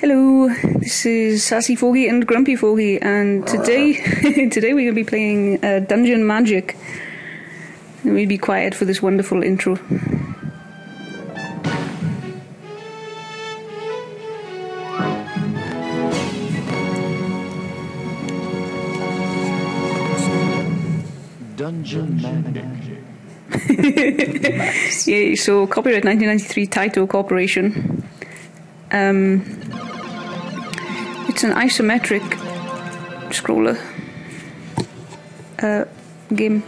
Hello, this is Sassy Fogey and Grumpy Fogey, and today, today we're going to be playing uh, Dungeon Magic. And we'll be quiet for this wonderful intro. Dungeon Magic. Yeah, so copyright 1993 Taito Corporation. Um, it's an isometric scroller uh, game.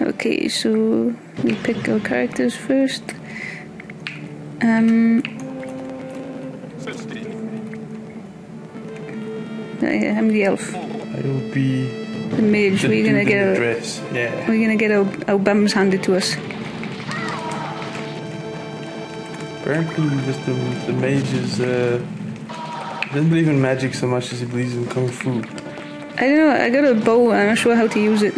Okay, so we pick our characters first. Um, I'm the elf. I will be The mage. We're gonna get our, dress. Yeah. we're gonna get our, our bums handed to us. Apparently, just the, the mage is uh, doesn't believe in magic so much as he believes in kung fu. I don't know. I got a bow. I'm not sure how to use it.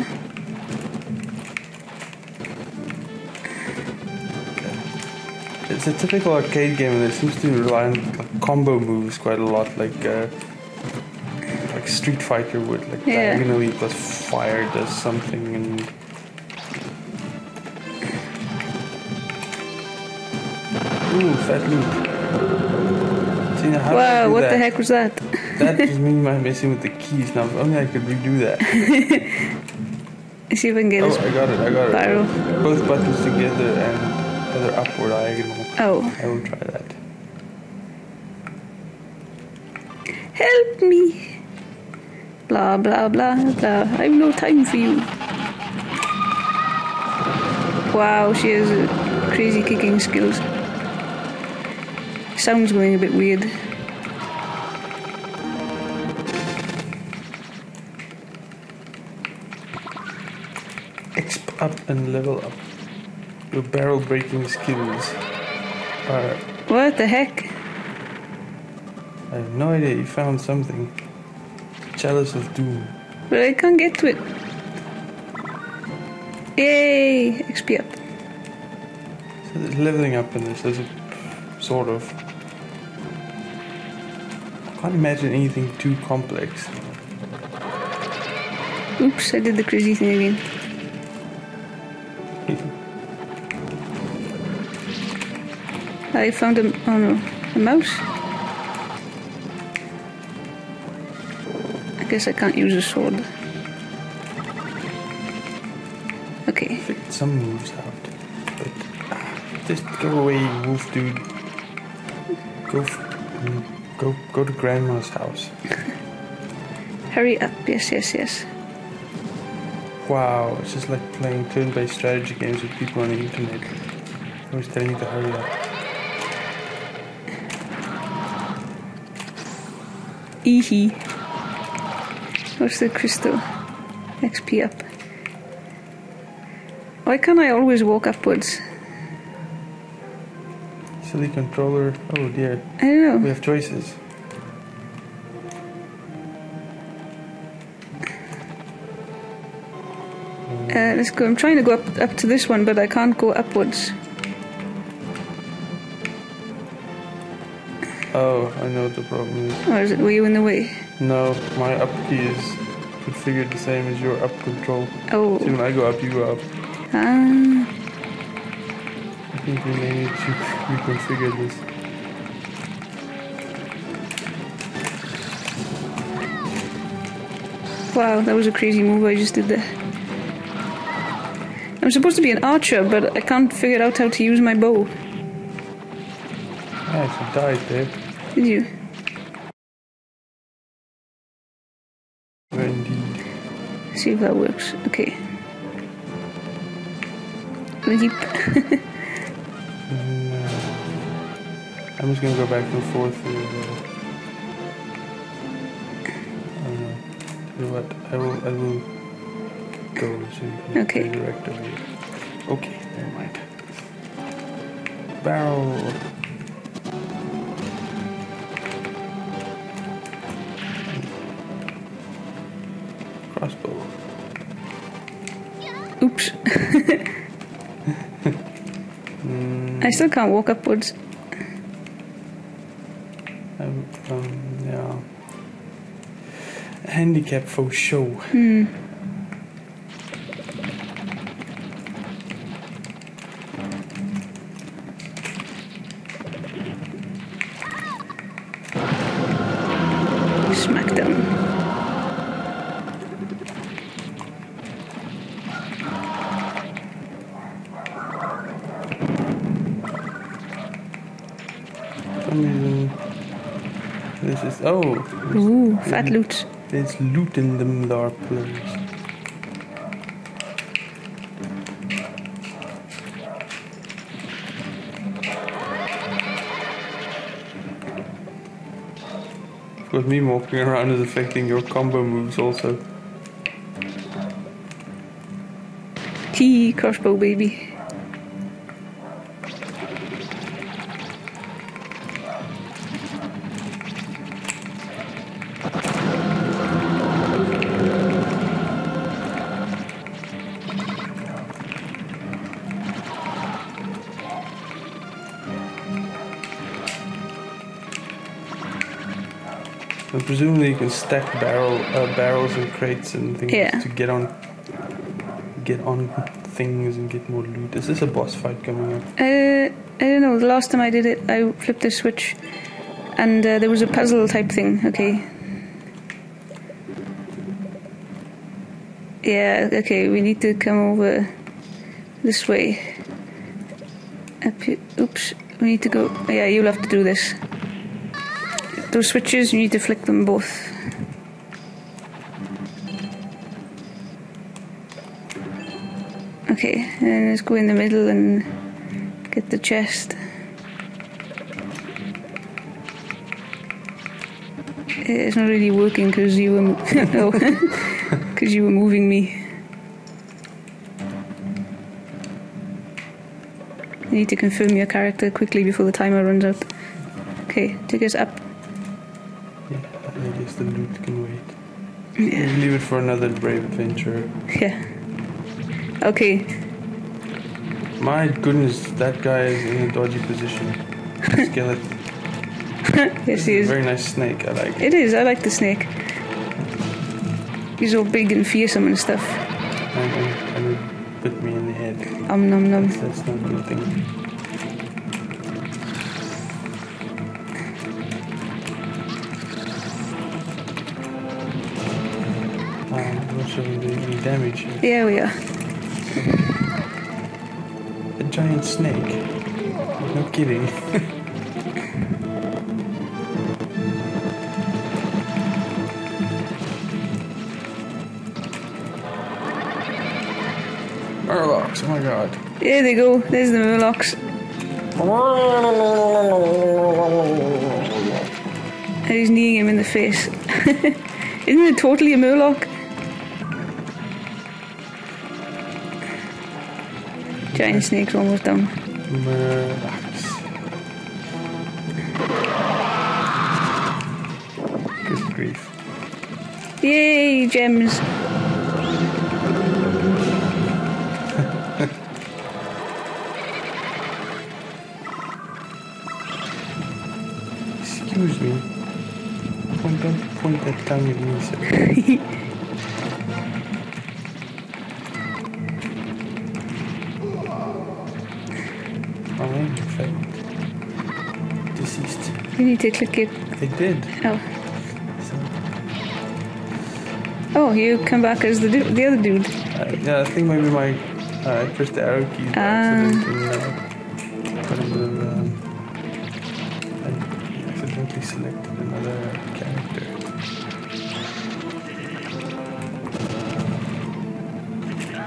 It's a typical arcade game, and it seems to rely on like, combo moves quite a lot, like uh, like Street Fighter would. Like Yeah. diagonally plus fire does something, and ooh, fat loop. See now, how wow, what that? the heck was that? That just means I'm messing with the keys. Now, if only I could redo that. See if I can get Oh. I got it, I got it. Both buttons together and other upward diagonal. Oh, I will try that. help me! Blah blah blah blah. I have no time for you. Wow, she has crazy kicking skills. Sounds going a bit weird. Exp up and level up. Your barrel breaking skills are. What the heck? I have no idea. You found something. Chalice of Doom. But I can't get to it. Yay! XP up. So there's leveling up in this. There's a sort of. I can't imagine anything too complex. Oops, I did the crazy thing again. I found a oh no, a mouse. I guess I can't use a sword. Okay, some moves out. But. just go away, wolf dude. Go. F- mm, go, go to grandma's house. hurry up! Yes, yes, yes. Wow, it's just like playing turn-based strategy games with people on the internet. I Always telling you to hurry up. Eehee. What's the crystal? XP up. Why can't I always walk upwards? Silly controller. Oh dear. I don't know. We have choices. Uh, let's go. I'm trying to go up up to this one, but I can't go upwards. Oh, I know what the problem is. Or is it? Were you in the way? No, my up key is configured the same as your up control. Oh. So when I go up, you go up. Ah. I think we may need to reconfigure this. Wow, that was a crazy move I just did there. I'm supposed to be an archer, but I can't figure out how to use my bow. Ah, I actually died there. Did you? Indeed. See if that works. Okay. Leap. I'm just gonna go back and forth. With, I don't know. Tell you what, I will. I will go so you can Okay. redirect over here. Okay, never mind. Barrel. Crossbow. Oops. Hmm. I still can't walk upwards. Handicap for show. Hmm. This is oh, Ooh, fat loot. There's loot in them pillars. Of course, me walking around is affecting your combo moves also. T crossbow baby. And presumably, you can stack barrel uh, barrels and crates and things Yeah. to get on get on things and get more loot. Is this a boss fight coming up? Uh, I don't know. The last time I did it, I flipped the switch, and uh, there was a puzzle type thing. Okay. Yeah. Okay. We need to come over this way. Up here. Oops. We need to go. Yeah. You'll have to do this. Those switches, you need to flick them both. Okay, and let's go in the middle and get the chest. Eh, it's not really working because you were because you were moving me. You need to confirm your character quickly before the timer runs out. Okay, take us up. Yeah, I guess the loot can wait. Yeah. Leave it for another brave adventure. Yeah. Okay. My goodness, that guy is in a dodgy position. Skeleton. Yes, he is. Very nice snake. I like it. It is. I like the snake. He's all big and fearsome and stuff. And, and, and it bit me in the head. Um num num. That's not a good thing. If we did any damage. Yeah, we are. A giant snake. No kidding. Murlocs, oh my god. There they go. There's the Murlocs. And he's kneeing him in the face. Isn't it totally a Murloc? Snake's almost done. Good grief. Yay, gems. Excuse me. Point, don't point that tongue at me, sir. Oh, in fact, deceased. You need to click it. They did. Oh. So, Oh, you come back as the, the other dude. uh, yeah, I think maybe my uh, I pressed the arrow key by Ah. accident and uh, got into the, um, I accidentally selected another character.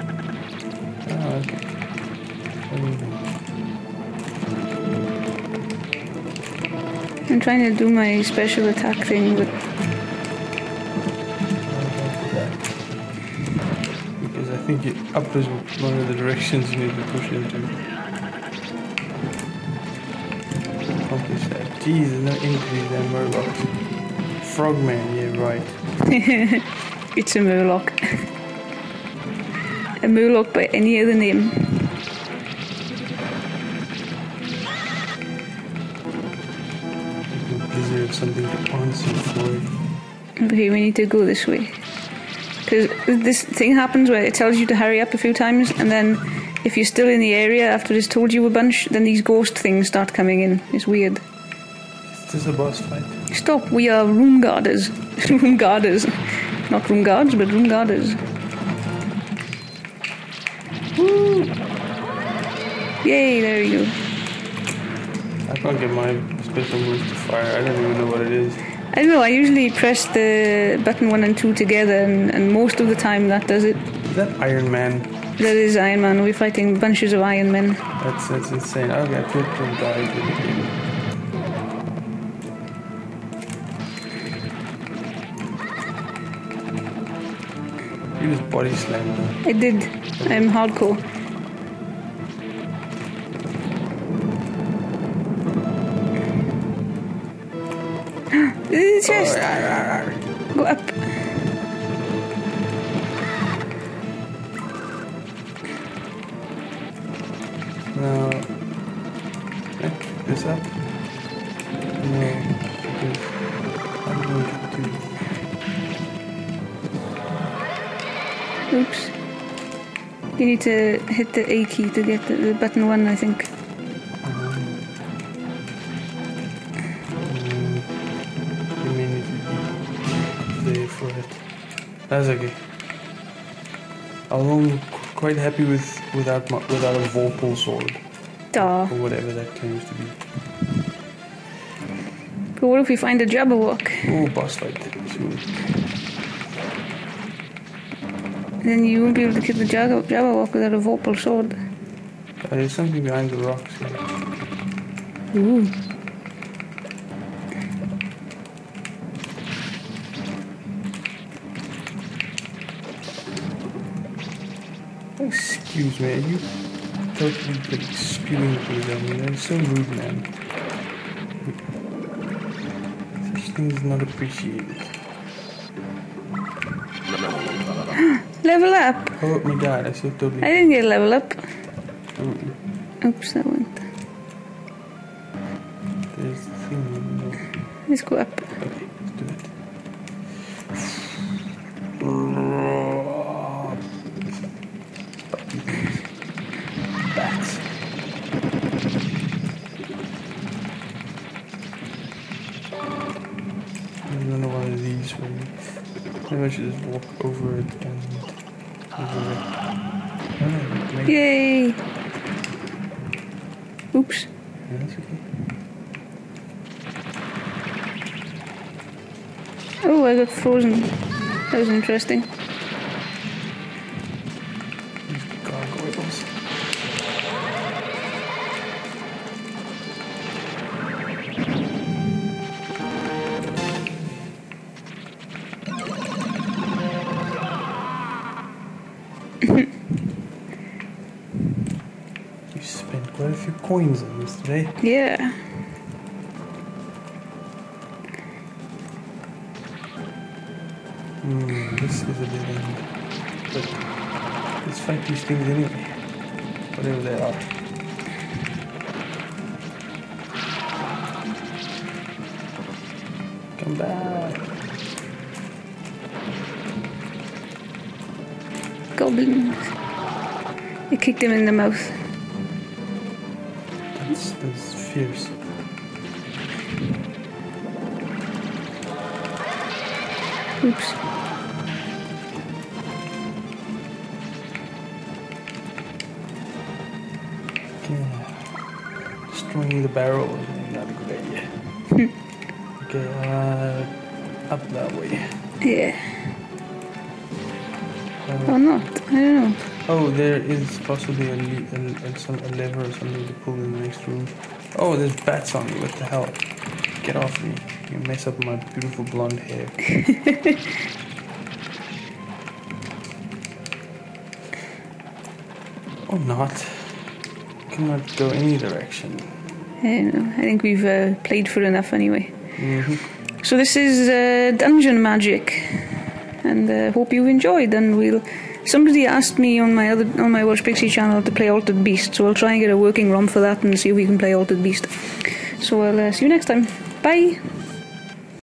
Oh, okay. Um, I'm trying to do my special attack thing, but Because I think it, up is one of the directions you need to push into. Accomplish that. Jeez, there's no increase there, Murlocs. Frogman, yeah, right. it's a Murloc. a Murloc by any other name. There something to answer for? Okay, we need to go this way. Because this thing happens where it tells you to hurry up a few times, and then if you're still in the area after it's told you a bunch, then these ghost things start coming in. It's weird. This is this a boss fight? Stop, we are room guarders. room guarders. Not room guards, but room guarders. Woo! Yay, there you go. I can't get my moves to fire. I don't even know what it is. I know, I usually press the button 1 and 2 together, and, and most of the time that does it. Is that Iron Man? That is Iron Man. We're fighting bunches of Iron Men. That's that's insane. Okay, I two with the game. He was body slammed. I did. I'm hardcore. The chest. Go up. Now, pick this up. No, Oops. You need to hit the A key to get the, the button 1, I think. That's okay. I'm quite happy with without my, without a Vorpal sword Duh. or whatever that claims to be. But what if we find a Jabberwock? Oh, boss fight. Then you won't be able to kill the Jabber- Jabberwock without a Vorpal sword. Uh, there's something behind the rocks. Here. Ooh. Excuse me, are you totally like, spewing things at me? That's so rude, man. Such things not appreciated. Level up! Oh my god, I so totally. I didn't get a level up. Mm, Oops, that went. There's the thing. Let's go up. Okay, one of these for me. Maybe I should just walk over it and over it. Oh. Yay! Oops. Yeah, that's okay. Oh, I got frozen. That was interesting. Coins on this today. Yeah. Hmm, this is a dead end. But let's fight these things anyway. Whatever they are. Come back. Goblins. I kicked him in the mouth. Fierce. Oops. Yeah. Destroying the barrel is not a good idea. okay, uh, up that way. Yeah. Uh, Or not. I don't know. oh, there is possibly a, a, a, some, a lever or something to pull in the next room. Oh, there's bats on me. What the hell? Get off me. You mess up my beautiful blonde hair. or not. Cannot go any direction. I don't know. I think we've uh, played for enough anyway. hmm So this is uh, Dungeon Magic, and uh, hope you've enjoyed. And we'll. Somebody asked me on my other on my Welsh Pixie channel to play Altered Beast, so I'll try and get a working ROM for that and see if we can play Altered Beast. So I'll uh, see you next time. Bye.